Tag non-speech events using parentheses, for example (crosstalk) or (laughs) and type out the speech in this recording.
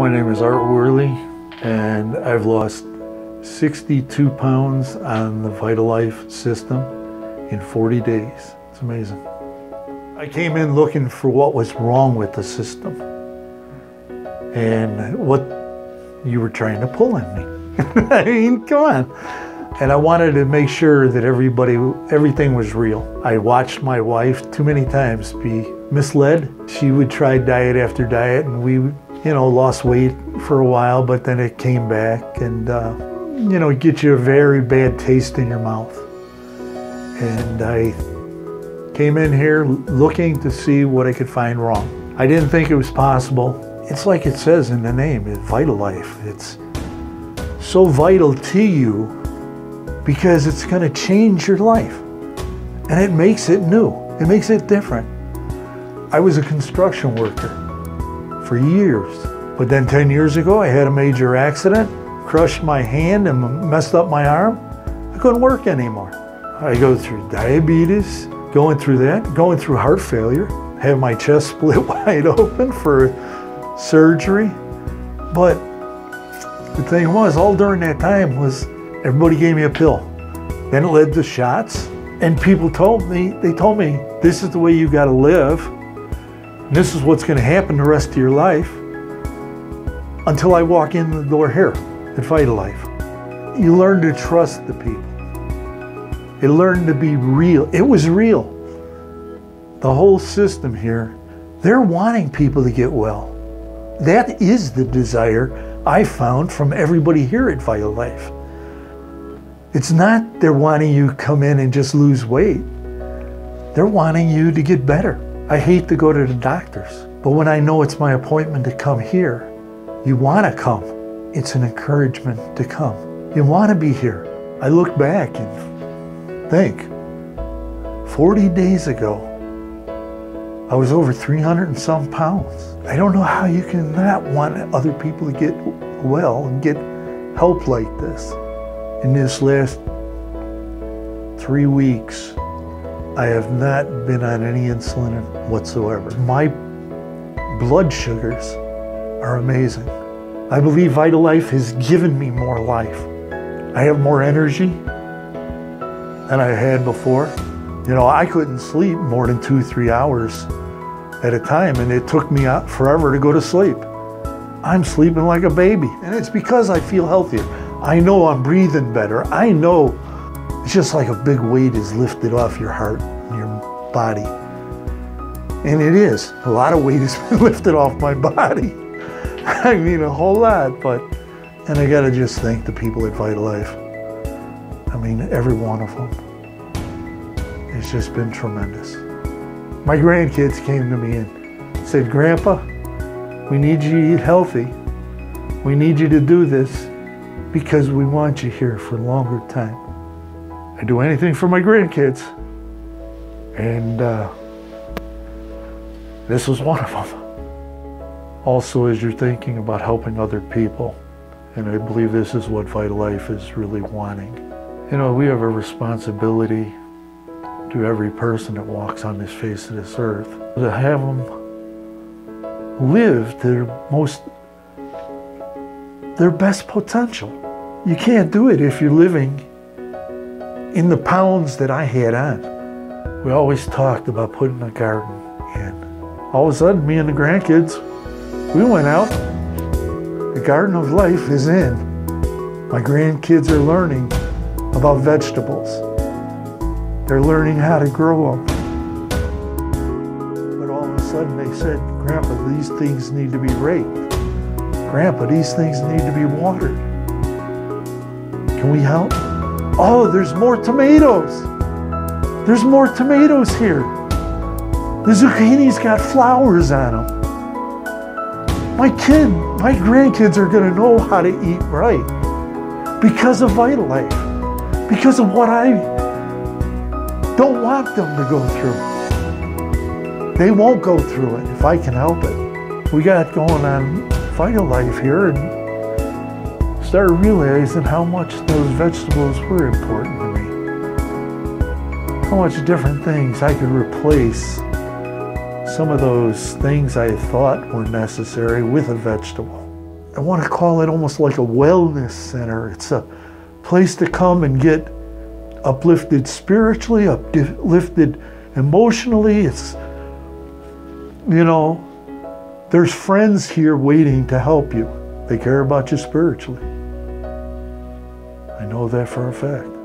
My name is Art Worley, and I've lost 62 pounds on the Vitalife system in 40 days. It's amazing. I came in looking for what was wrong with the system and what you were trying to pull on me. (laughs) I mean, come on. And I wanted to make sure that everybody, everything was real. I watched my wife too many times be misled. She would try diet after diet, and we you know, lost weight for a while, but then it came back and, uh, you know, it gets you a very bad taste in your mouth. And I came in here looking to see what I could find wrong. I didn't think it was possible. It's like it says in the name, it's Vitalife. It's so vital to you because it's going to change your life. And it makes it new. It makes it different. I was a construction worker for years. But then 10 years ago, I had a major accident, crushed my hand and messed up my arm. I couldn't work anymore. I go through diabetes, going through that, going through heart failure, have my chest (laughs) split wide open for surgery. But the thing was, all during that time was everybody gave me a pill. Then it led to shots. And people told me, they told me, this is the way you got to live. This is what's going to happen the rest of your life until I walk in the door here at Vitalife. You learn to trust the people. You learn to be real. It was real. The whole system here, they're wanting people to get well. That is the desire I found from everybody here at Vitalife. It's not they're wanting you to come in and just lose weight. They're wanting you to get better. I hate to go to the doctors, but when I know it's my appointment to come here, you want to come. It's an encouragement to come. You want to be here. I look back and think 40 days ago, I was over 300 and some pounds. I don't know how you can not want other people to get well and get help like this. In this last three weeks, I have not been on any insulin whatsoever. My blood sugars are amazing. I believe Vitalife has given me more life. I have more energy than I had before. You know, I couldn't sleep more than two, three hours at a time, and it took me forever to go to sleep. I'm sleeping like a baby, and it's because I feel healthier. I know I'm breathing better. I know it's just like a big weight is lifted off your heart and your body. And it is. A lot of weight has (laughs) been lifted off my body. (laughs) I mean, a whole lot, but, and I gotta just thank the people at Vitalife. I mean, every one of them. It's just been tremendous. My grandkids came to me and said, Grandpa, we need you to eat healthy. We need you to do this because we want you here for a longer time. I do anything for my grandkids. And uh, this was one of them. Also, as you're thinking about helping other people, and I believe this is what Vitalife is really wanting. You know, we have a responsibility to every person that walks on this face of this earth to have them live their most, their best potential. You can't do it if you're living in the pounds that I had on. We always talked about putting a garden in. All of a sudden, me and the grandkids, we went out. The garden of life is in. My grandkids are learning about vegetables. They're learning how to grow them. But all of a sudden they said, Grandpa, these things need to be raked. Grandpa, these things need to be watered. Can we help? Oh, there's more tomatoes. There's more tomatoes here. The zucchini's got flowers on them. My kid, my grandkids are going to know how to eat right because of Vitalife, because of what I don't want them to go through. They won't go through it if I can help it. We got going on Vitalife here and started realizing how much those vegetables were important to me. How much different things I could replace some of those things I thought were necessary with a vegetable. I want to call it almost like a wellness center. It's a place to come and get uplifted spiritually, uplifted emotionally. It's, you know, there's friends here waiting to help you. They care about you spiritually. I know that for a fact.